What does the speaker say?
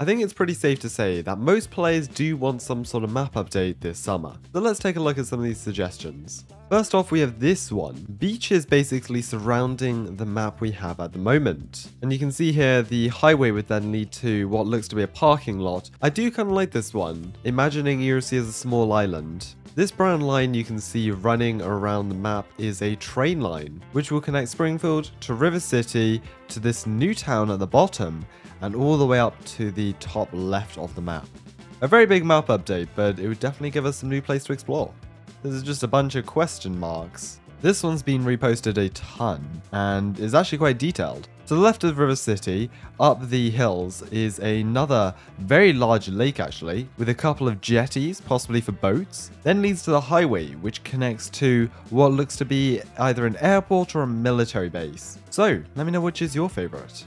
I think it's pretty safe to say that most players do want some sort of map update this summer. So let's take a look at some of these suggestions. First off, we have this one. Beaches basically surrounding the map we have at the moment. And you can see here the highway would then lead to what looks to be a parking lot. I do kind of like this one, imagining ERLC as a small island. This brown line you can see running around the map is a train line, which will connect Springfield to River City to this new town at the bottom, and all the way up to the top left of the map. A very big map update, but it would definitely give us some new place to explore. This is just a bunch of question marks. This one's been reposted a ton and is actually quite detailed. To the left of River City, up the hills, is another very large lake actually, with a couple of jetties, possibly for boats. Then leads to the highway, which connects to what looks to be either an airport or a military base. So, let me know which is your favorite.